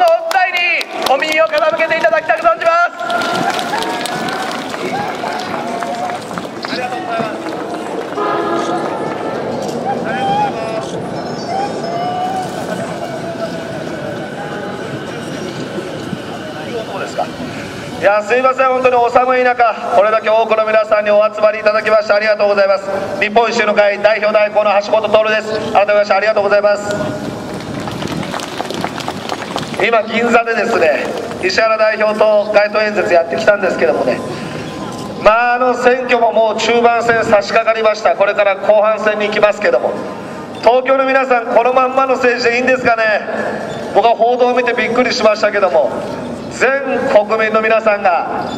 問題にお耳を傾けてい。ただきたく存じますありがとうござい。やすい。ません本当にお寒い。中これだけ多くの皆さんにお集まりい。ただきましてありがとうござい。ます日本維新の会代表代行の橋本徹です改めましてありがとうござい。ます今銀座でですね石原代表と街頭演説やってきたんですけどもねまああの選挙ももう中盤戦差し掛かりました。これから後半戦に行きますけども。東京の皆さんこのまんまの政治でいいんですかね？僕は報道を見てびっくりしましたけども全国民の皆さんが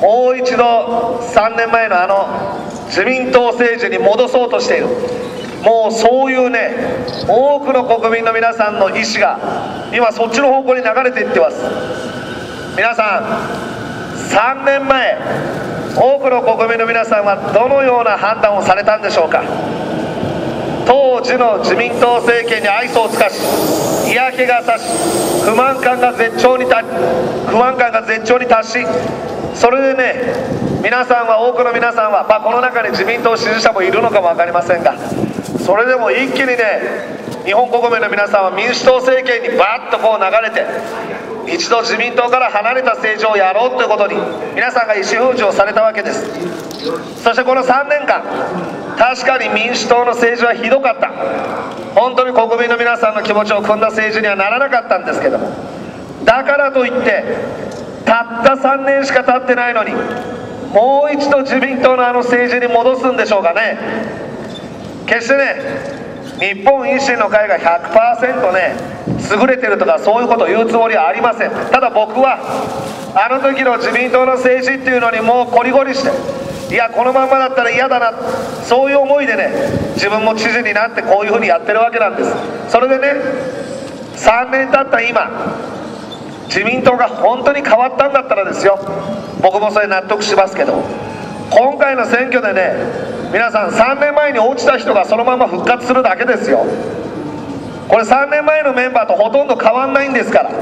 もう一度3年前のあの自民党政治に戻そうとしている。もうそういうね多くの国民の皆さんの意思が今そっちの方向に流れていってます。皆さん3年前多くの国民の皆さんはどのような判断をされたんでしょうか。当時の自民党政権に愛想を尽かし嫌気がさし不満感が絶頂に達不満感が絶頂に達しそれでね皆さんは多くの皆さんは、まあ、この中に自民党支持者もいるのかも分かりませんがそれでも一気にね日本国民の皆さんは民主党政権にバッとこう流れて一度自民党から離れた政治をやろうということに皆さんが意思表示をされたわけです。そしてこの3年間確かに民主党の政治はひどかった。本当に国民の皆さんの気持ちを汲んだ政治にはならなかったんですけども。だからといってたった3年しか経ってないのにもう一度自民党のあの政治に戻すんでしょうかね。決してね日本維新の会が100%ね優れてるとかそういうことを言うつもりはありません。ただ僕はあの時の自民党の政治っていうのにもうこりごりしていやこのまんまだったら嫌だなそういう思いでね自分も知事になってこういうふうにやってるわけなんです。それでね3年経った今自民党が本当に変わったんだったらですよ。僕もそれ納得しますけど。今回の選挙でね皆さん3年前に落ちた人がそのまま復活するだけですよ。これ3年前のメンバーとほとんど変わんないんですから。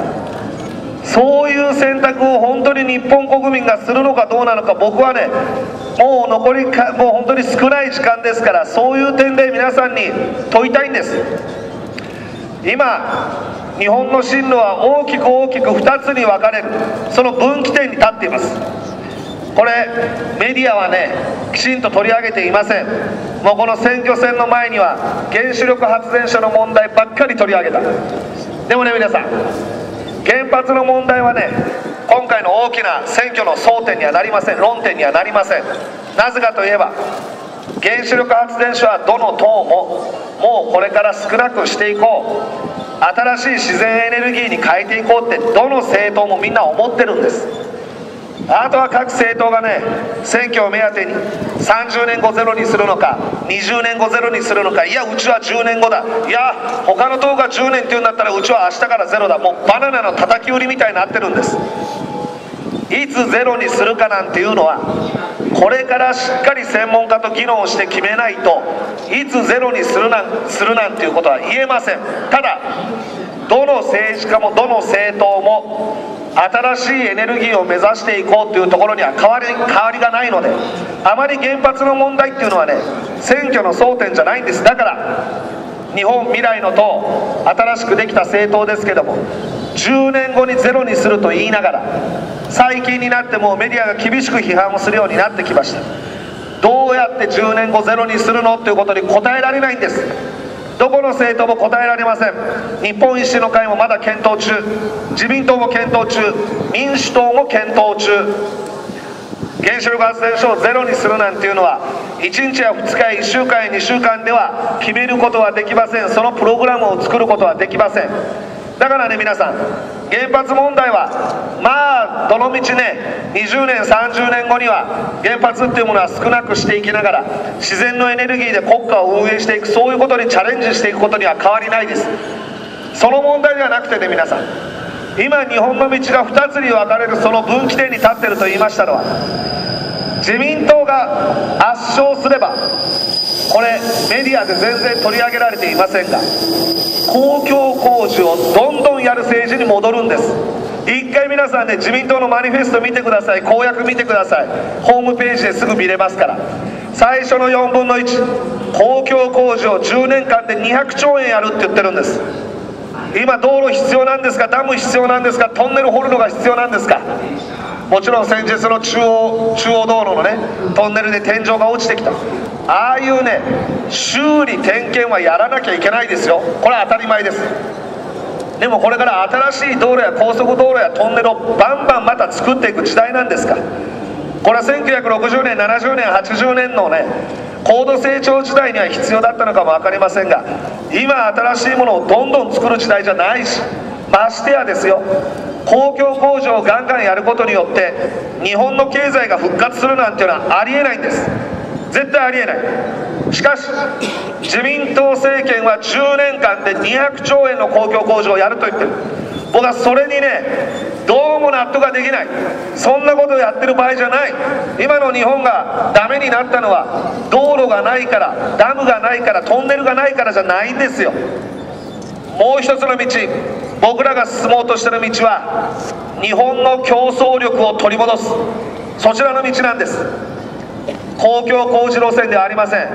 そういう選択を本当に日本国民がするのかどうなのか僕はねもう残りかもう本当に少ない時間ですからそういう点で皆さんに問いたいんです。今日本の進路は大きく大きく2つに分かれるその分岐点に立っています。これメディアはねきちんと取り上げていません。もうこの選挙戦の前には原子力発電所の問題ばっかり取り上げた。でもね皆さん原発の問題はね今回の大きな選挙の争点にはなりません。論点にはなりません。なぜかといえば原子力発電所はどの党ももうこれから少なくしていこう。新しい自然エネルギーに変えていこうってどの政党もみんな思ってるんです。あとは各政党がね選挙を目当てに30年後ゼロにするのか20年後ゼロにするのかいやうちは10年後だ。いや他の党が10年って言うんだったらうちは明日からゼロだ。もうバナナの叩き売りみたいになってるんです。いつゼロにするかなんていうのはこれからしっかり専門家と議論して決めないといつゼロにするなんするなんていうことは言えません。ただどの政治家もどの政党も新しいエネルギーを目指していこうというところには変わり変わりがないのであまり原発の問題っていうのはね選挙の争点じゃないんです。だから日本未来の党新しくできた政党ですけども10年後にゼロにすると言いながら最近になってもメディアが厳しく批判をするようになってきました。どうやって10年後ゼロにするのっていうことに答えられないんです。どこの政党も答えられません。日本維新の会もまだ検討中。自民党も検討中。民主党も検討中。原子力発電所をゼロにするなんていうのは1日や2日や1週間や2週間では決めることはできません。そのプログラムを作ることはできません。だからね皆さん原発問題はまあどのみちね20年30年後には原発っていうものは少なくしていきながら自然のエネルギーで国家を運営していくそういうことにチャレンジしていくことには変わりないです。その問題ではなくてね皆さん今日本の道が2つに分かれるその分岐点に立ってると言いましたのは自民党が圧勝すればこれメディアで全然取り上げられていませんが公共工事をどんどんやる政治に戻るんです。一回皆さんね自民党のマニフェスト見てください。公約見てください。ホームページですぐ見れますから。最初の4分の1公共工事を10年間で200兆円やるって言ってるんです。今道路必要なんですかダム必要なんですかトンネル掘るのが必要なんですか。もちろん先日の中央中央道路のねトンネルで天井が落ちてきた。ああいうね修理点検はやらなきゃいけないですよ。これは当たり前です。でもこれから新しい道路や高速道路やトンネルをバンバンまた作っていく時代なんですか。これは1960年70年80年のね高度成長時代には必要だったのかも分かりませんが今新しいものをどんどん作る時代じゃないしましてやですよ。公共工場をガンガンやることによって日本の経済が復活するなんていうのはありえないんです。絶対ありえない。しかし自民党政権は10年間で200兆円の公共工場をやると言ってる。僕はそれにねどうも納得ができない。そんなことをやってる場合じゃない。今の日本がダメになったのは道路がないからダムがないからトンネルがないからじゃないんですよ。もう一つの道。僕らが進もうとしている道は日本の競争力を取り戻すそちらの道なんです。公共工事路線ではありません。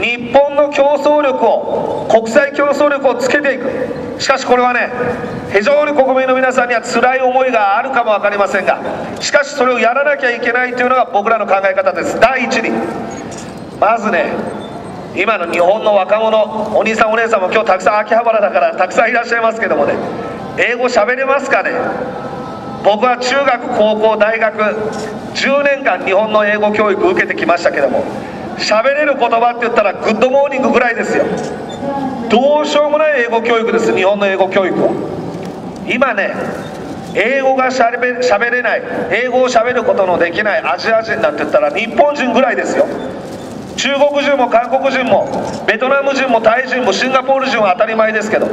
日本の競争力を国際競争力をつけていく。しかしこれはね非常に国民の皆さんには辛い思いがあるかも分かりませんがしかしそれをやらなきゃいけないというのが僕らの考え方です。第一に。まずね今の日本の若者お兄さんお姉さんも今日たくさん秋葉原だからたくさんいらっしゃいますけどもね。英語喋れますかね？僕は中学高校大学10年間日本の英語教育受けてきましたけども喋れる言葉って言ったら good morning ぐらいですよ。どうしようもない英語教育です日本の英語教育は。今ね英語がしゃべれない英語をしゃべることのできないアジア人なんて言ったら日本人ぐらいですよ。中国人も韓国人もベトナム人もタイ人もシンガポール人は当たり前ですけど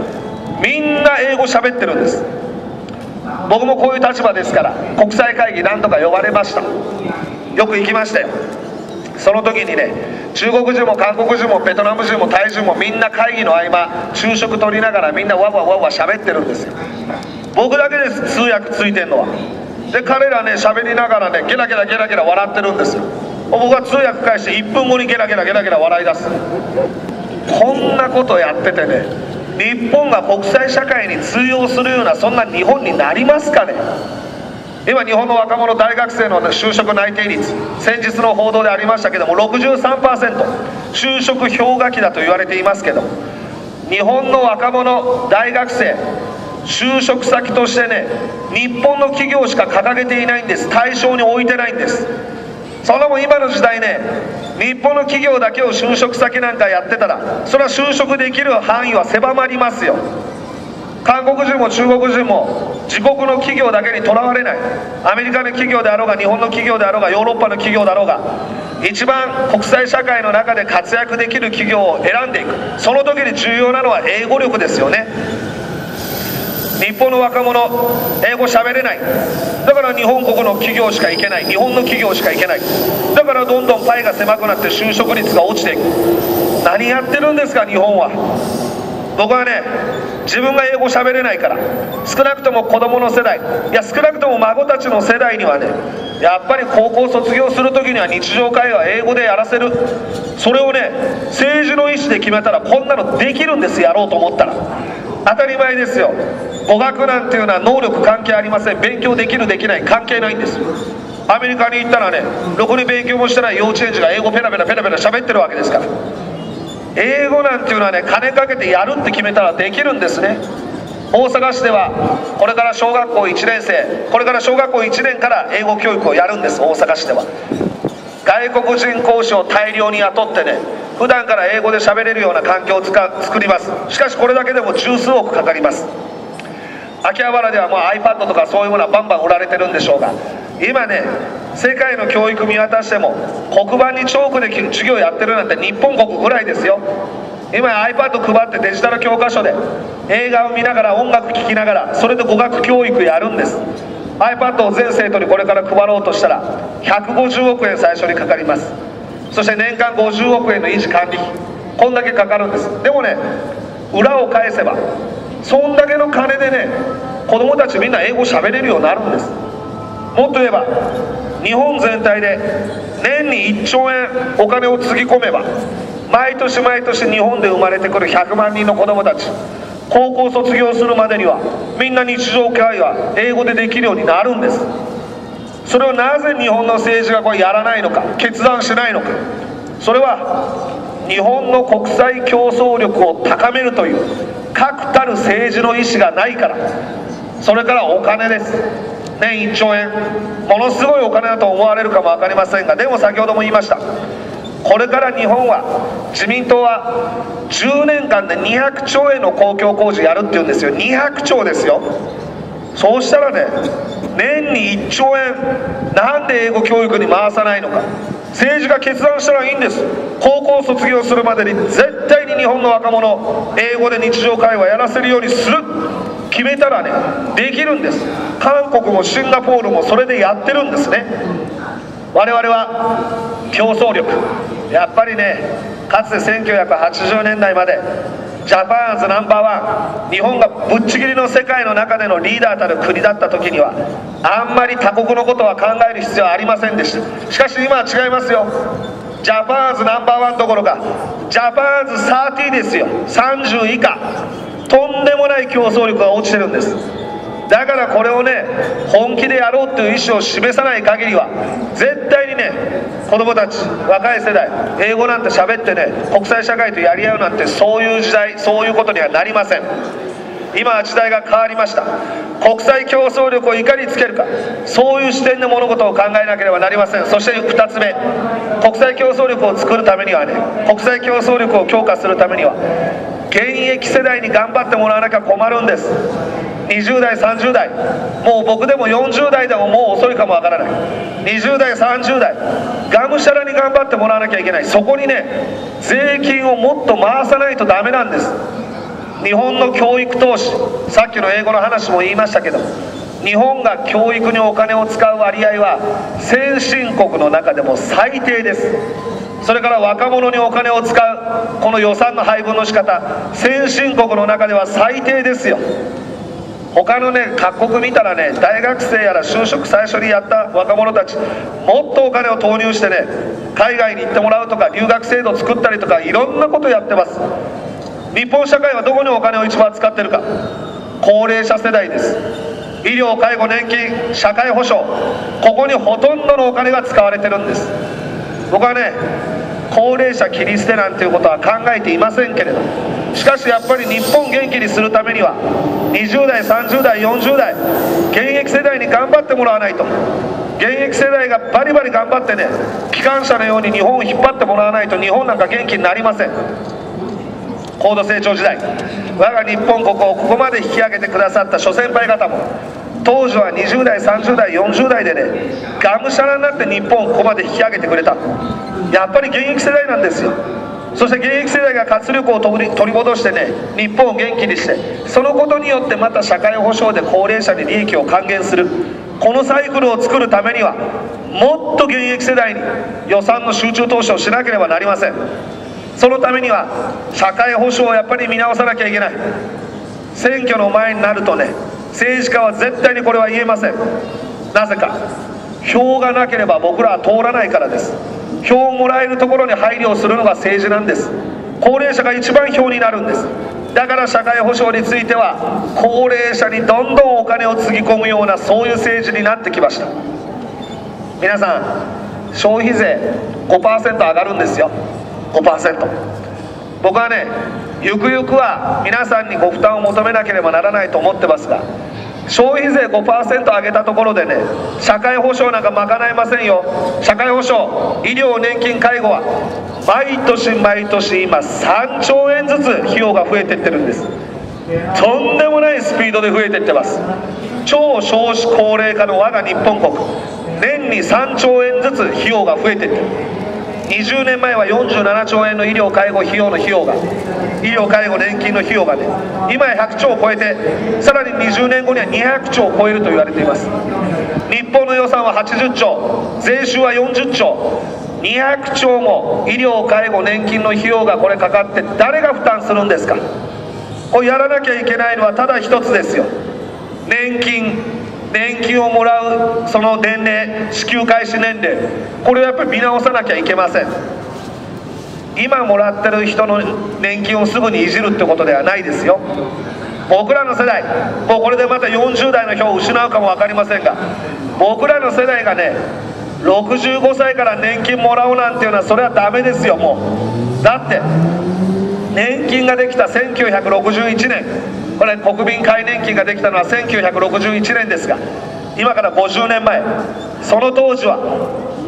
みんな英語喋ってるんです。僕もこういう立場ですから国際会議何とか呼ばれました。よく行きましたよ。その時にね中国人も韓国人もベトナム人もタイ人もみんな会議の合間昼食取りながらみんなわわわわ喋ってるんですよ。僕だけです。通訳ついてんのは。で彼らね喋りながらねゲラゲラゲラゲラ笑ってるんですよ。僕は通訳返して1分後にゲラゲラゲラゲラ笑い出す。こんなことやっててね日本が国際社会に通用するようなそんな日本になりますかね。今日本の若者大学生の就職内定率先日の報道でありましたけども63%就職氷河期だと言われていますけど日本の若者大学生就職先としてね日本の企業しか掲げていないんです。対象に置いてないんです。そんなもん今の時代ね日本の企業だけを就職先なんかやってたらそれは就職できる範囲は狭まりますよ。韓国人も中国人も自国の企業だけにとらわれない。アメリカの企業であろうが日本の企業であろうがヨーロッパの企業だろうが一番国際社会の中で活躍できる企業を選んでいく。その時に重要なのは英語力ですよね。日本の若者英語喋れない。だから日本国の企業しか行けない。日本の企業しか行けない。だからどんどんパイが狭くなって就職率が落ちていく。何やってるんですか日本は。僕はね自分が英語喋れないから。少なくとも子供の世代。いや少なくとも孫たちの世代にはねやっぱり高校卒業する時には日常会話英語でやらせる。それをね政治の意思で決めたらこんなのできるんですやろうと思ったら。当たり前ですよ。語学なんていうのは能力関係ありません。勉強できるできない関係ないんです。アメリカに行ったらねろくに勉強もしてない幼稚園児が英語ペラペラペラペラ喋ってるわけですから。英語なんていうのはね金かけてやるって決めたらできるんですね。大阪市ではこれから小学校1年生これから小学校1年から英語教育をやるんです大阪市では。外国人講師を大量に雇ってね普段から英語で喋れるような環境を作ります。しかしこれだけでも十数億かかります。秋葉原ではもう iPad とかそういうものはバンバン売られてるんでしょうが今ね世界の教育見渡しても黒板にチョークで授業やってるなんて日本国ぐらいですよ。今 iPad 配ってデジタル教科書で映画を見ながら音楽聴きながらそれで語学教育やるんです。iPad を全生徒にこれから配ろうとしたら150億円最初にかかります。そして年間50億円の維持管理費。こんだけかかるんです。でもね裏を返せばそんだけの金でね子供たちみんな英語喋れるようになるんです。もっと言えば日本全体で年に1兆円お金をつぎ込めば毎年毎年日本で生まれてくる100万人の子供たち高校卒業するまでにはみんな日常会話英語でできるようになるんです。それをなぜ日本の政治がこれやらないのか決断しないのか。それは日本の国際競争力を高めるという確たる政治の意思がないから。それからお金です。年1兆円。ものすごいお金だと思われるかも分かりませんがでも先ほども言いました。これから日本は自民党は10年間で200兆円の公共工事やるっていうんですよ。200兆ですよ。そうしたらね年に1兆円。なんで英語教育に回さないのか。政治が決断したらいいんです。高校卒業するまでに絶対に日本の若者英語で日常会話やらせるようにする。決めたらねできるんです。韓国もシンガポールもそれでやってるんですね。我々は競争力。やっぱりねかつて1980年代までJapan as number one 日本がぶっちぎりの世界の中でのリーダーたる国だった時にはあんまり他国のことは考える必要はありませんでした。しかし今は違いますよ。 Japan as number one どころか Japan as 30ですよ。30以下。とんでもない競争力が落ちてるんです。だからこれをね本気でやろうっていう意思を示さない限りは絶対にね子供たち若い世代英語なんて喋ってね国際社会とやり合うなんてそういう時代そういうことにはなりません。今は時代が変わりました。国際競争力をいかにつけるかそういう視点で物事を考えなければなりません。そして2つ目国際競争力を作るためにはね国際競争力を強化するためには現役世代に頑張ってもらわなきゃ困るんです。20代30代。もう僕でも40代でももう遅いかもわからない。20代30代。がむしゃらに頑張ってもらわなきゃいけない。そこにね税金をもっと回さないとダメなんです。日本の教育投資。さっきの英語の話も言いましたけど。日本が教育にお金を使う割合は先進国の中でも最低です。それから若者にお金を使うこの予算の配分の仕方。先進国の中では最低ですよ。他のね各国見たらね大学生やら就職最初にやった若者たちもっとお金を投入してね海外に行ってもらうとか留学制度作ったりとかいろんなことやってます。日本社会はどこにお金を一番使ってるか。高齢者世代です。医療介護年金社会保障。ここにほとんどのお金が使われてるんです。僕はね高齢者切り捨てなんていうことは考えていませんけれど。しかしやっぱり日本元気にするためには20代30代40代現役世代に頑張ってもらわないと。現役世代がバリバリ頑張ってね機関車のように日本を引っ張ってもらわないと。日本なんか元気になりません。高度成長時代。我が日本国をここまで引き上げてくださった諸先輩方も当時は20代30代40代でねがむしゃらになって日本をここまで引き上げてくれた。やっぱり現役世代なんですよ。そして現役世代が活力を取り戻してね日本を元気にしてそのことによってまた社会保障で高齢者に利益を還元する。このサイクルを作るためにはもっと現役世代に予算の集中投資をしなければなりません。そのためには社会保障をやっぱり見直さなきゃいけない。選挙の前になるとね政治家は絶対にこれは言えません。なぜか票がなければ僕らは通らないからです。票をもらえるところに配慮するのが政治なんです。高齢者が一番票になるんです。だから社会保障については高齢者にどんどんお金をつぎ込むようなそういう政治になってきました。皆さん消費税5%上がるんですよ。5%僕はねゆくゆくは皆さんにご負担を求めなければならないと思ってますが消費税5%上げたところでね社会保障なんか賄えませんよ。社会保障医療年金介護は毎年毎年今3兆円ずつ費用が増えてってるんです。とんでもないスピードで増えてってます。超少子高齢化の我が日本国年に3兆円ずつ費用が増えてってる。20年前は47兆円の医療介護費用の費用が医療介護年金の費用がね今や100兆を超えてさらに20年後には200兆を超えると言われています。日本の予算は80兆税収は40兆200兆も医療介護年金の費用がこれかかって誰が負担するんですか。これやらなきゃいけないのはただ一つですよ。年金。年金をもらうその年齢支給開始年齢これをやっぱり見直さなきゃいけません。今もらってる人の年金をすぐにいじるってことではないですよ。僕らの世代もうこれでまた40代の票を失うかも分かりませんが僕らの世代がね65歳から年金もらうなんていうのはそれはダメですよもう。だって年金ができた1961年これ国民皆年金ができたのは1961年ですが今から50年前その当時は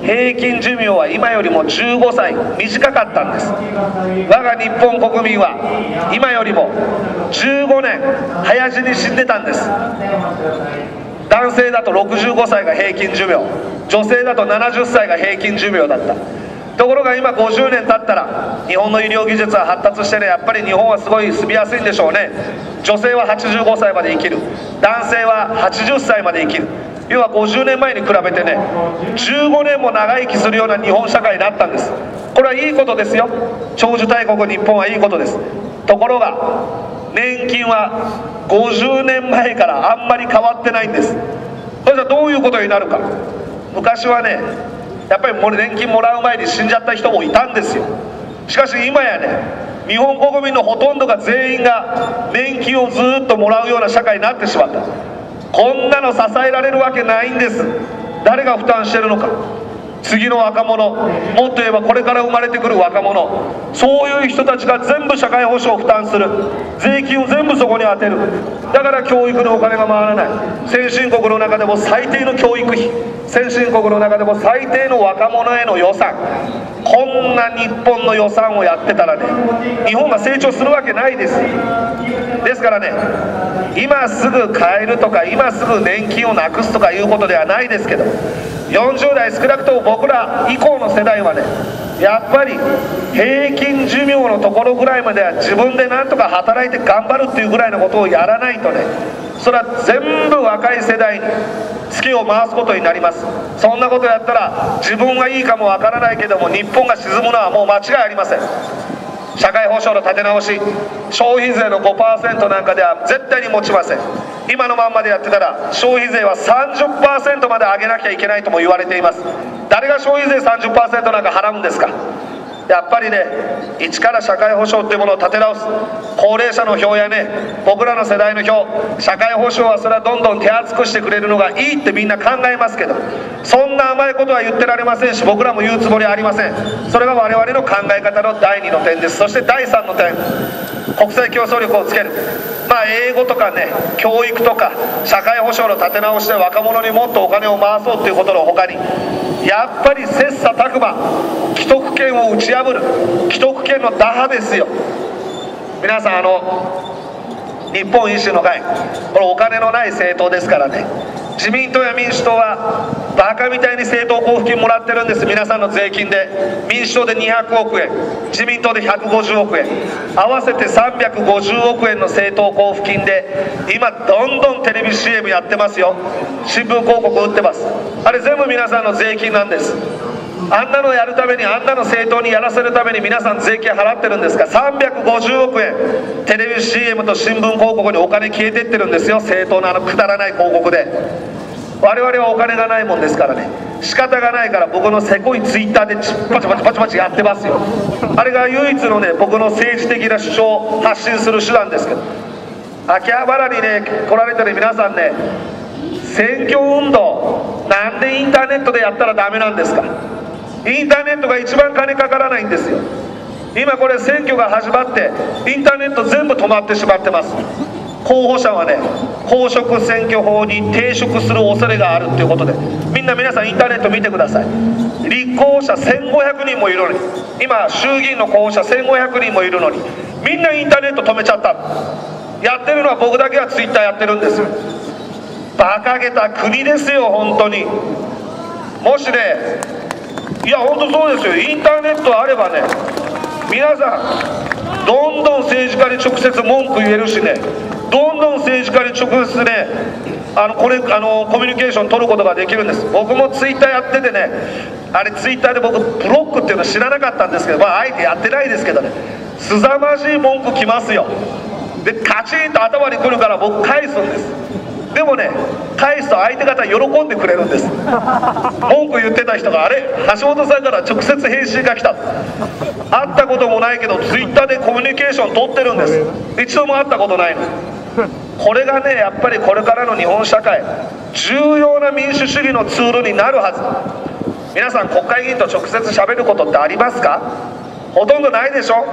平均寿命は今よりも15歳短かったんです。我が日本国民は今よりも15年早死に死んでたんです。男性だと65歳が平均寿命女性だと70歳が平均寿命だった。ところが今50年経ったら日本の医療技術は発達してねやっぱり日本はすごい住みやすいんでしょうね。女性は85歳まで生きる。男性は80歳まで生きる。要は50年前に比べてね15年も長生きするような日本社会になったんです。これはいいことですよ。長寿大国日本はいいことです。ところが年金は50年前からあんまり変わってないんです。それじゃどういうことになるか。昔はねやっぱり年金もらう前に死んじゃった人もいたんですよ。しかし今やね日本国民のほとんどが全員が年金をずっともらうような社会になってしまった。こんなの支えられるわけないんです。誰が負担してるのか。次の若者もっと言えばこれから生まれてくる若者そういう人たちが全部社会保障を負担する。税金を全部そこに充てる。だから教育のお金が回らない。先進国の中でも最低の教育費。先進国の中でも最低の若者への予算。こんな日本の予算をやってたらね日本が成長するわけないです。ですからね今すぐ変えるとか今すぐ年金をなくすとかいうことではないですけど40代少なくとも僕ら以降の世代はねやっぱり平均寿命のところぐらいまでは自分でなんとか働いて頑張るっていうぐらいのことをやらないとねそれは全部若い世代に月を回すことになります。そんなことやったら自分はいいかもわからないけども日本が沈むのはもう間違いありません。社会保障の立て直し消費税の5%なんかでは絶対に持ちません。今のまんまでやってたら消費税は30%まで上げなきゃいけないとも言われています。誰が消費税30%なんか払うんですか？やっぱりね一から社会保障というものを立て直す。高齢者の票やね僕らの世代の票社会保障はそれはどんどん手厚くしてくれるのがいいってみんな考えますけどそんな甘いことは言ってられませんし僕らも言うつもりはありません。それが我々の考え方の第2の点です。そして第3の点。国際競争力をつける。まあ英語とかね教育とか社会保障の立て直しで若者にもっとお金を回そうということのほかにやっぱり切磋琢磨既得権を打ち破る既得権の打破ですよ。皆さんあの日本維新の会。これお金のない政党ですからね。自民党や民主党はバカみたいに政党交付金もらってるんです。皆さんの税金で。民主党で200億円。自民党で150億円。合わせて350億円の政党交付金で今どんどんテレビ CM やってますよ。新聞広告売ってます。あれ全部皆さんの税金なんです。あんなのやるためにあんなの政党にやらせるために皆さん税金払ってるんですが350億円テレビ CM と新聞広告にお金消えてってるんですよ政党のあのくだらない広告で。我々はお金がないもんですからね。仕方がないから僕のせこいツイッターでパチパチパチパチやってますよ。あれが唯一のね僕の政治的な主張を発信する手段ですけど。秋葉原にね来られてる皆さんね選挙運動なんでインターネットでやったらダメなんですか？インターネットが一番金かからないんですよ。今これ選挙が始まってインターネット全部止まってしまってます。候補者はね公職選挙法に抵触する恐れがあるっていうことでみんな皆さんインターネット見てください。立候補者1500人もいるのに今衆議院の候補者1500人もいるのにみんなインターネット止めちゃったやってるのは僕だけはツイッターやってるんです。馬鹿げた国ですよ本当に。もしねいや本当そうですよ。インターネットあればね皆さんどんどん政治家に直接文句言えるしねどんどん政治家に直接ねあのこれあのコミュニケーション取ることができるんです。僕もツイッターやっててねあれツイッターで僕ブロックっていうの知らなかったんですけどまああえてやってないですけどねすざまじい文句きますよ。でカチンと頭にくるから僕返すんです。でもね返すと相手方喜んでくれるんです。文句言ってた人があれ？橋本さんから直接返信が来た。会ったこともないけどツイッターでコミュニケーション取ってるんです。一度も会ったことないの。これがねやっぱりこれからの日本社会重要な民主主義のツールになるはず。皆さん国会議員と直接しゃべることってありますか？ほとんどないでしょ？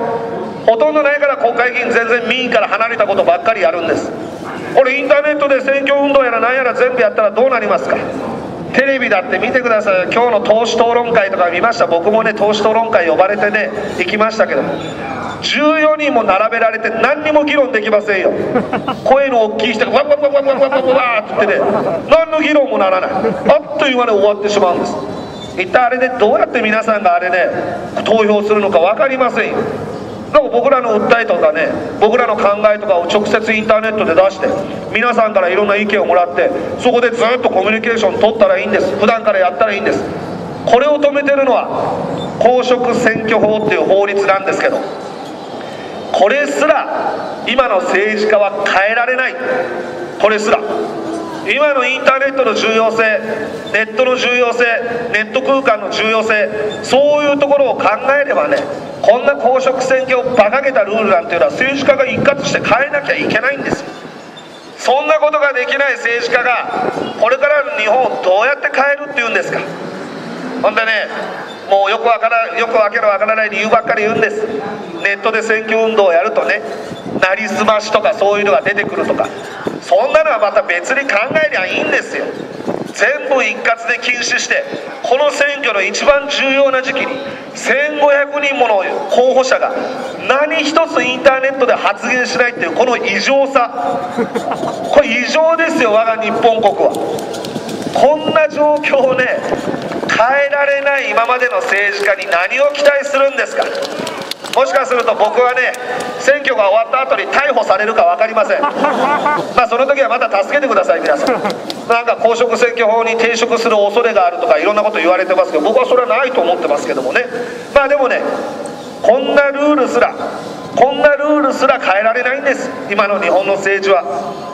ほとんどないから国会議員全然民意から離れたことばっかりやるんです。これインターネットで選挙運動やら何やら全部やったらどうなりますか？テレビだって見てください今日の党首討論会とか見ました。僕もね党首討論会呼ばれてね行きましたけども。14人も並べられて何にも議論できませんよ。声の大きい人がワンワンワンワンワンワンワンって言ってね何の議論もならないあっという間に終わってしまうんです一体あれでどうやって皆さんがあれね投票するのか分かりませんよだか僕らの訴えとかね僕らの考えとかを直接インターネットで出して皆さんからいろんな意見をもらってそこでずっとコミュニケーション取ったらいいんです。普段からやったらいいんです。これを止めてるのは公職選挙法っていう法律なんですけどこれすら今の政治家は変えられない。これすら。今のインターネットの重要性ネットの重要性ネット空間の重要性そういうところを考えればねこんな公職選挙を馬鹿げたルールなんていうのは政治家が一括して変えなきゃいけないんです。よそんなことができない政治家がこれからの日本をどうやって変えるっていうんですか。ほんでねもうよくわからよくわけのわからない理由ばっかり言うんです。ネットで選挙運動をやるとねなりすましとかそういうのが出てくるとか。そんなのはまた別に考えりゃいいんですよ。全部一括で禁止してこの選挙の一番重要な時期に1500人もの候補者が何一つインターネットで発言しないっていうこの異常さ。これ異常ですよ我が日本国は。こんな状況をね変えられない今までの政治家に何を期待するんですか？もしかすると僕はね選挙が終わった後に逮捕されるか分かりません。まあその時はまた助けてください皆さん。なんか公職選挙法に抵触する恐れがあるとかいろんなこと言われてますけど僕はそれはないと思ってますけどもね。まあでもねこんなルールすらこんなルールすら変えられないんです。今の日本の政治は。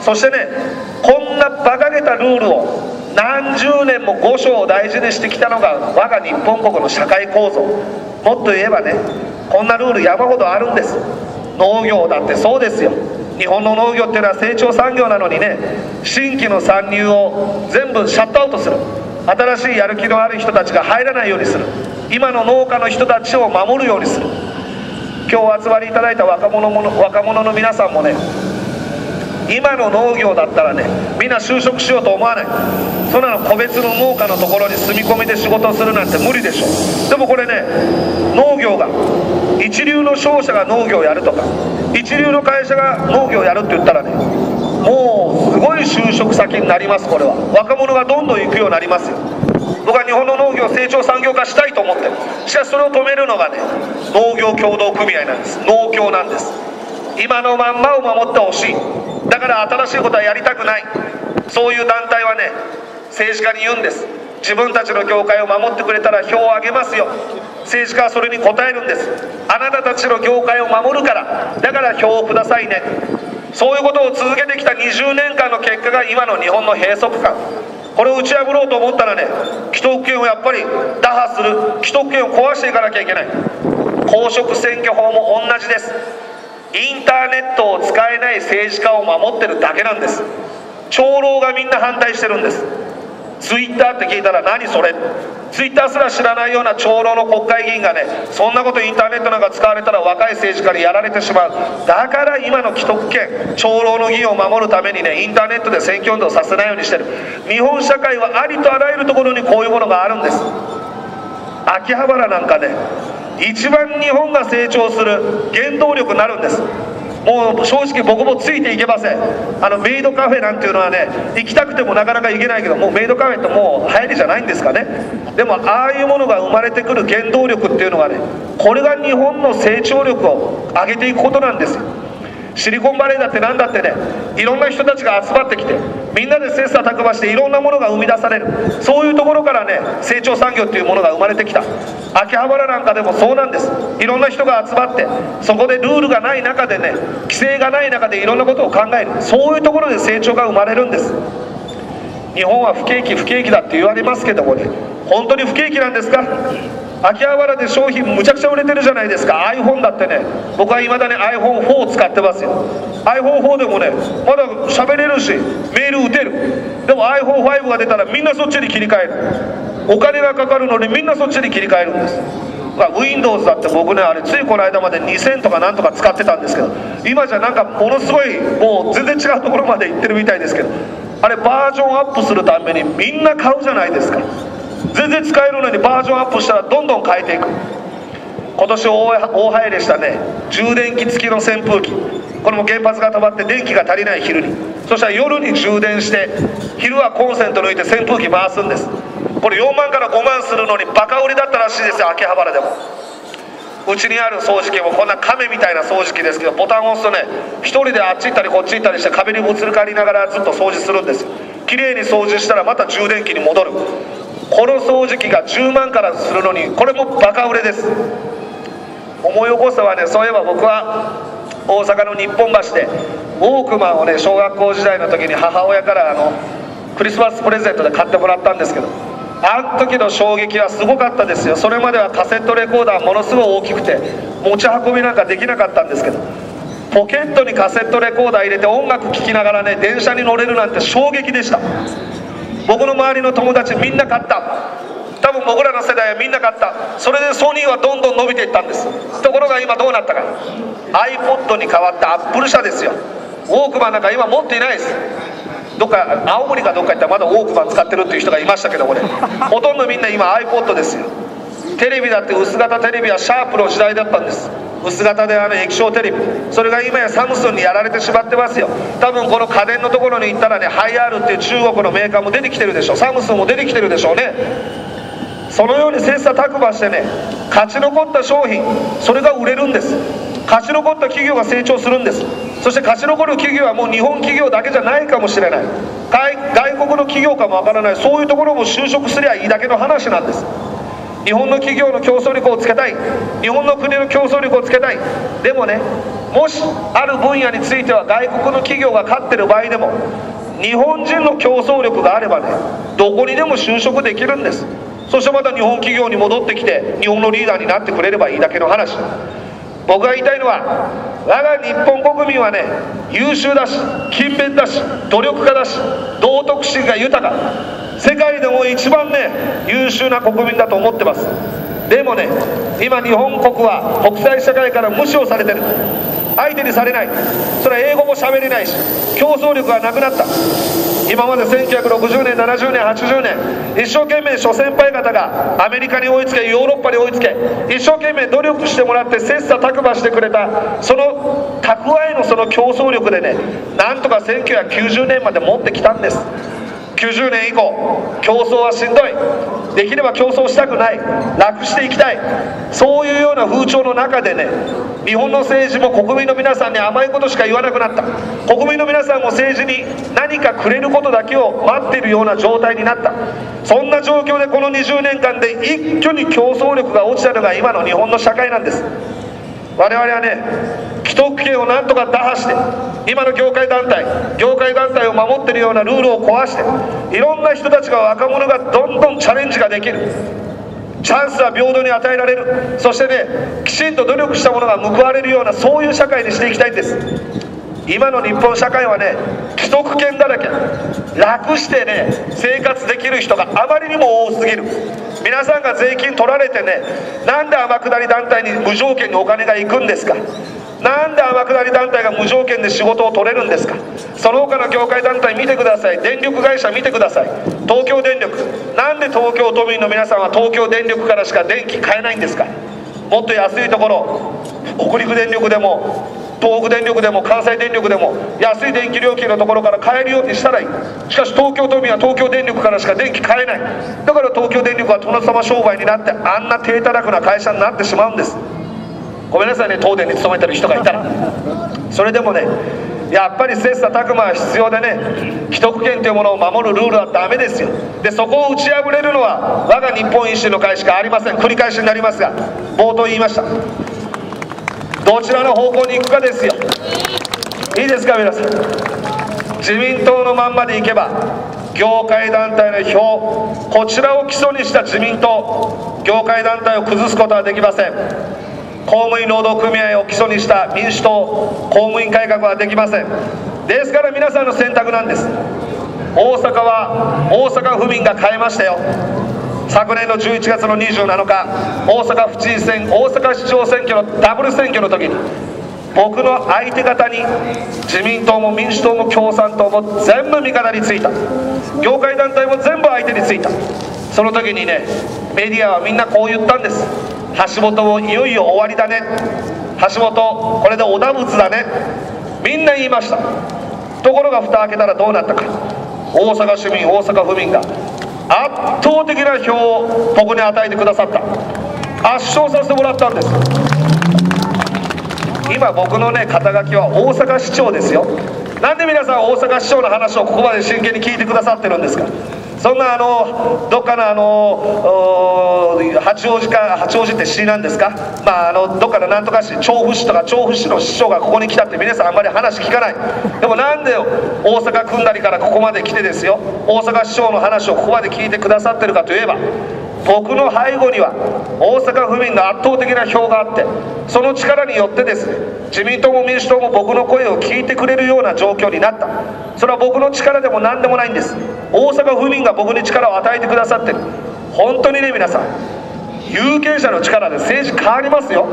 そしてねこんな馬鹿げたルールを何十年も後生大事にしてきたのが我が日本国の社会構造。もっと言えばねこんなルール山ほどあるんです。農業だってそうですよ。日本の農業っていうのは成長産業なのにね新規の参入を全部シャットアウトする。新しいやる気のある人たちが入らないようにする。今の農家の人たちを守るようにする。今日お集まりいただいた若者も若者の皆さんもね今の農業だったらねみんな就職しようと思わない。そんなの個別の農家のところに住み込みで仕事するなんて無理でしょでもこれね農業が一流の商社が農業をやるとか一流の会社が農業やるって言ったらねもうすごい就職先になりますこれは。若者がどんどん行くようになりますよ。僕は日本の農業を成長産業化したいと思ってる。しかしそれを止めるのがね農業協同組合なんです。農協なんです。今のまんまを守ってほしい。だから新しいことはやりたくない。そういう団体はね政治家に言うんです。自分たちの業界を守ってくれたら票をあげますよ。政治家はそれに応えるんです。あなたたちの業界を守るから。だから票をくださいね。そういうことを続けてきた20年間の結果が今の日本の閉塞感。これを打ち破ろうと思ったらね既得権をやっぱり打破する。既得権を壊していかなきゃいけない。公職選挙法も同じです。インターネットを使えない政治家を守ってるだけなんです。長老がみんな反対してるんです。ツイッターって聞いたら何それ。ツイッターすら知らないような長老の国会議員がねそんなことインターネットなんか使われたら若い政治家にやられてしまう。だから今の既得権長老の議員を守るためにねインターネットで選挙運動させないようにしてる。日本社会はありとあらゆるところにこういうものがあるんです。秋葉原なんかね一番日本が成長する原動力になるんです。もう正直僕もついていけません。あのメイドカフェなんていうのはね行きたくてもなかなか行けないけどもうメイドカフェってもう流行りじゃないんですかね。でもああいうものが生まれてくる原動力っていうのがねこれが日本の成長力を上げていくことなんですよ。シリコンバレーだって何だってね。いろんな人たちが集まってきてみんなで切磋琢磨していろんなものが生み出される。そういうところからね成長産業っていうものが生まれてきた。秋葉原なんかでもそうなんです。いろんな人が集まってそこでルールがない中でね規制がない中でいろんなことを考える。そういうところで成長が生まれるんです。日本は不景気不景気だって言われますけどもね。本当に不景気なんですか？秋葉原で商品むちゃくちゃ売れてるじゃないですか。iPhone だってね。僕はいまだに iPhone4 を使ってますよ。iPhone4 でもねまだ喋れるしメール打てる。でも iPhone5 が出たらみんなそっちに切り替える。お金がかかるのにみんなそっちに切り替えるんです。Windows だって僕ねあれついこの間まで2000とかなんとか使ってたんですけど今じゃなんかものすごいもう全然違うところまで行ってるみたいですけどあれバージョンアップするためにみんな買うじゃないですか。全然使えるのにバージョンアップしたらどんどん変えていく。今年大流行りしたね充電器付きの扇風機。これも原発が止まって電気が足りない昼に。そしたら夜に充電して昼はコンセント抜いて扇風機回すんです。これ4万から5万するのにバカ売りだったらしいですよ秋葉原でも。うちにある掃除機もこんな亀みたいな掃除機ですけどボタンを押すとね1人であっち行ったりこっち行ったりして壁にぶつかりながらずっと掃除するんです綺麗に掃除したらまた充電器に戻る。この掃除機が10万からするのにこれもバカ売れです。思い起こせばね。そういえば僕は大阪の日本橋でウォークマンをね小学校時代の時に母親からあのクリスマスプレゼントで買ってもらったんですけどあの時の衝撃はすごかったですよ。それまではカセットレコーダーものすごい大きくて持ち運びなんかできなかったんですけどポケットにカセットレコーダー入れて音楽聴きながらね電車に乗れるなんて衝撃でした。僕の周りの友達みんな買った。多分僕らの世代はみんな買った。それでソニーはどんどん伸びていったんです。ところが今どうなったか。iPod に代わったアップル社ですよ。ウォークマンなんか今持っていないです。どっか青森かどっか行ったらまだウォークマン使ってるっていう人がいましたけどもね。ほとんどみんな今 iPod ですよ。テレビだって薄型テレビはシャープの時代だったんです薄型であの液晶テレビそれが今やサムスンにやられてしまってますよ。多分この家電のところに行ったらねハイアールっていう中国のメーカーも出てきてるでしょサムスンも出てきてるでしょうね。そのように切磋琢磨してね勝ち残った商品それが売れるんです。勝ち残った企業が成長するんです。そして勝ち残る企業はもう日本企業だけじゃないかもしれない。外国の企業かもわからない。そういうところも就職すりゃいいだけの話なんです。日本の企業の競争力をつけたい。日本の国の競争力をつけたい。でもねもしある分野については外国の企業が勝ってる場合でも日本人の競争力があればねどこにでも就職できるんです。そしてまた日本企業に戻ってきて日本のリーダーになってくれればいいだけの話。僕が言いたいのは我が日本国民はね優秀だし勤勉だし努力家だし道徳心が豊か。世界でも一番ね優秀な国民だと思ってます。でもね今日本国は国際社会から無視をされてる。相手にされない。それは英語も喋れないし競争力がなくなった。今まで1960年70年80年一生懸命諸先輩方がアメリカに追いつけヨーロッパに追いつけ一生懸命努力してもらって切磋琢磨してくれたその蓄えのその競争力でねなんとか1990年まで持ってきたんです。90年以降競争はしんどい。できれば競争したくない。楽していきたい。そういうような風潮の中でね日本の政治も国民の皆さんに甘いことしか言わなくなった。国民の皆さんも政治に何かくれることだけを待っているような状態になった。そんな状況でこの20年間で一挙に競争力が落ちたのが今の日本の社会なんです。我々はね既得権をなんとか打破して今の業界団体業界団体を守ってるようなルールを壊していろんな人たちが若者がどんどんチャレンジができる。チャンスは平等に与えられる。そしてねきちんと努力したものが報われるようなそういう社会にしていきたいんです。今の日本社会はね既得権だらけ。楽してね生活できる人があまりにも多すぎる。皆さんが税金取られてねなんで天下り団体に無条件にお金が行くんですか？なんで天下り団体が無条件で仕事を取れるんですか？その他の業界団体見てください。電力会社見てください。東京電力。なんで東京都民の皆さんは東京電力からしか電気買えないんですか？もっと安いところ北陸電力でも東北電力でも関西電力でも安い電気料金のところから買えるようにしたらいい。しかし東京都民は東京電力からしか電気買えない。だから東京電力は殿様商売になってあんな低たらくな会社になってしまうんです。ごめんなさいね東電に勤めてる人がいたら。それでもねやっぱり切磋琢磨は必要でね既得権というものを守るルールはダメですよ。でそこを打ち破れるのは我が日本維新の会しかありません。繰り返しになりますが冒頭言いました。どちらの方向に行くかですよ。いいですか皆さん。自民党のまんまでいけば業界団体の票こちらを基礎にした自民党業界団体を崩すことはできません。公務員労働組合を基礎にした民主党公務員改革はできません。ですから皆さんの選択なんです。大阪は大阪府民が変えましたよ。昨年の11月の27日大阪府知事選大阪市長選挙のダブル選挙の時に僕の相手方に自民党も民主党も共産党も全部味方についた。業界団体も全部相手についた。その時にねメディアはみんなこう言ったんです。橋本もいよいよ終わりだね。橋本これで織田仏だね。みんな言いました。ところが蓋開けたらどうなったか。大阪市民大阪府民が圧倒的な票をここに与えてくださった。圧勝させてもらったんです。今僕のね肩書きは大阪市長ですよ。なんで皆さん大阪市長の話をここまで真剣に聞いてくださってるんですか。そんなあのどっかのあの八王子か八王子って市なんですか？まああのどっかのなんとか市調布市とか調布市の市長がここに来たって皆さんあんまり話聞かない。でもなんで大阪組んだりからここまで来てですよ？大阪市長の話をここまで聞いてくださってるかといえば僕の背後には大阪府民の圧倒的な票があってその力によってです自民党も民主党も僕の声を聞いてくれるような状況になった。それは僕の力でも何でもないんです。大阪府民が僕に力を与えてくださってる。本当にね皆さん有権者の力で政治変わりますよ。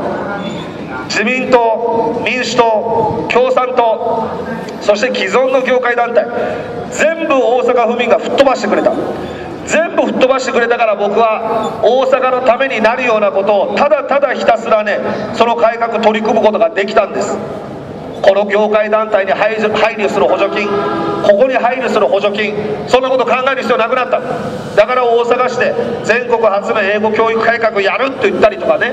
自民党民主党共産党そして既存の業界団体全部大阪府民が吹っ飛ばしてくれた。全部吹っ飛ばしてくれたから僕は大阪のためになるようなことをただただひたすらねその改革取り組むことができたんです。この業界団体に配慮する補助金ここに配慮する補助金そんなこと考える必要なくなった。だから大阪市で全国初の英語教育改革やるって言ったりとかね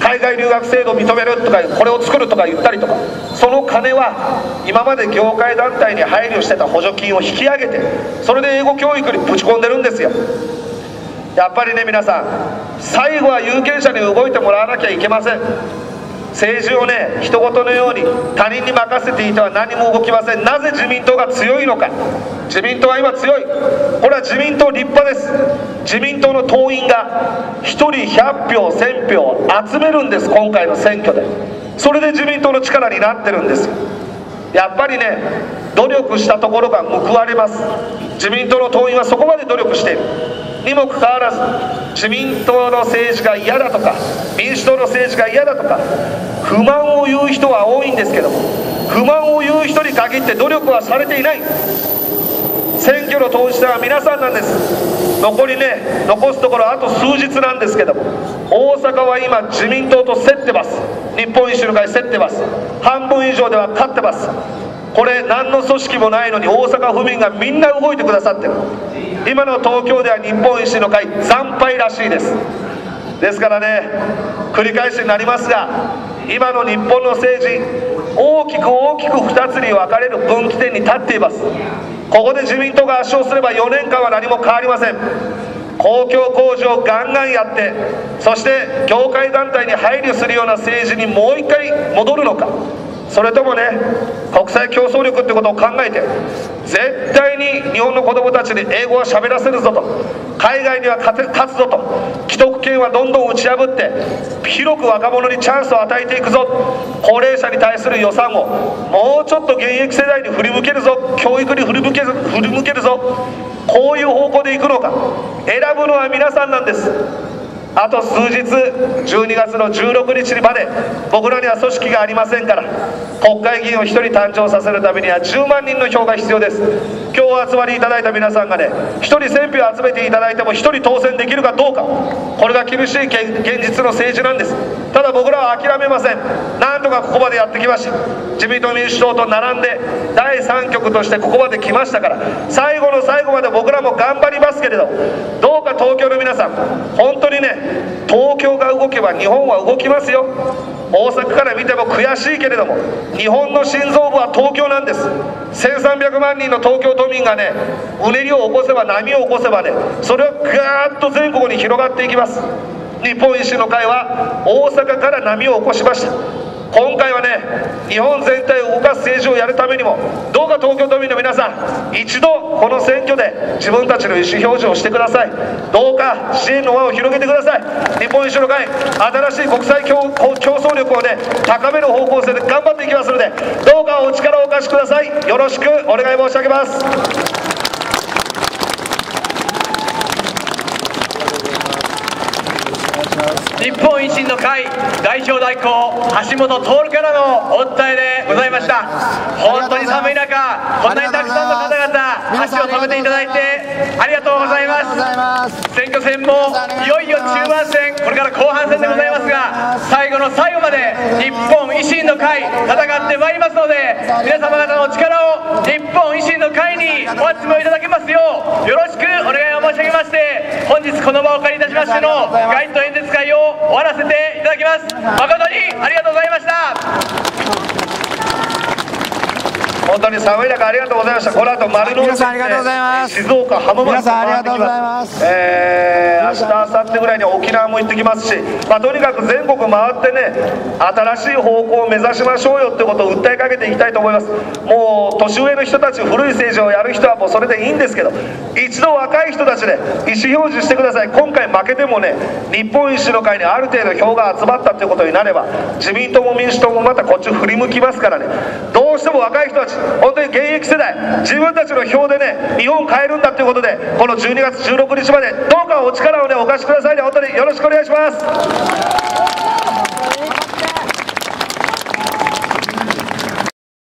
海外留学制度を認めるとかこれを作るとか言ったりとかその金は今まで業界団体に配慮してた補助金を引き上げてそれで英語教育にぶち込んでるんですよ。やっぱりね皆さん最後は有権者に動いてもらわなきゃいけません。政治をね人事のように他人に任せていては何も動きません。なぜ自民党が強いのか。自民党は今強い。これは自民党立派です。自民党の党員が1人100票1000票集めるんです。今回の選挙で。それで自民党の力になってるんです。よやっぱりね努力したところが報われます。自民党の党員はそこまで努力している。にもかかわらず自民党の政治が嫌だとか民主党の政治が嫌だとか不満を言う人は多いんですけども不満を言う人に限って努力はされていない。選挙の当事者は皆さんなんです。残りね残すところあと数日なんですけども大阪は今自民党と競ってます。日本維新の会競ってます。半分以上では勝ってます。これ何の組織もないのに大阪府民がみんな動いてくださってる。今の東京では日本維新の会惨敗らしいです。ですからね繰り返しになりますが今の日本の政治大きく大きく2つに分かれる分岐点に立っています。ここで自民党が圧勝すれば4年間は何も変わりません。公共工事をガンガンやってそして業界団体に配慮するような政治にもう一回戻るのか。それともね国際競争力ってことを考えて絶対に日本の子どもたちに英語は喋らせるぞと海外には勝つぞと既得権はどんどん打ち破って広く若者にチャンスを与えていくぞ高齢者に対する予算をもうちょっと現役世代に振り向けるぞ教育に振り向け振り向けるぞこういう方向でいくのか。選ぶのは皆さんなんです。あと数日12月の16日まで僕らには組織がありませんから国会議員を1人誕生させるためには10万人の票が必要です。今日お集まりいただいた皆さんがね1人1000票集めていただいても1人当選できるかどうか。これが厳しい現実の政治なんです。ただ僕らは諦めません。なんとかここまでやってきました。自民党民主党と並んで第3局としてここまで来ましたから最後の最後まで僕らも頑張りますけれどど東京の皆さん本当にね東京が動けば日本は動きますよ。大阪から見ても悔しいけれども日本の心臓部は東京なんです。1300万人の東京都民がねうねりを起こせば波を起こせばねそれはガーッと全国に広がっていきます。日本維新の会は大阪から波を起こしました。今回はね日本全体を動かす政治をやるためにもどうか東京都民の皆さん一度この選挙で自分たちの意思表示をしてください。どうか支援の輪を広げてください。日本維新の会新しい国際競争力をね高める方向性で頑張っていきますのでどうかお力をお貸しください。よろしくお願い申し上げます。日本維新の会代表代行橋本徹からのお伝えでございました。本当に寒い中こんなにたくさんの方々足を止めていただいてありがとうございます。選挙戦もいよいよ中盤戦これから後半戦でございますが最後の最後まで日本維新の会戦ってまいりますので皆様方のお力を日本維新の会にお集めいただけますようよろしくお願い申し上げまして本日この場をお借りいたしましての街頭演説会を終わらせていただきます。誠にありがとうございました。本当に寒い中ありがとうございました。この後丸の内静岡浜松さんありがとうございます。えー、明日明後日ぐらいに沖縄も行ってきますし、まあ、とにかく全国回ってね新しい方向を目指しましょうよってことを訴えかけていきたいと思います。もう年上の人たち古い政治をやる人はもうそれでいいんですけど一度若い人たちで意思表示してください。今回負けてもね日本維新の会にある程度票が集まったということになれば自民党も民主党もまたこっち振り向きますからね。どうしても若い人たち本当に現役世代自分たちの票でね日本を変えるんだということでこの12月16日までどうかお力をねお貸しくださいね。本当によろしくお願いします。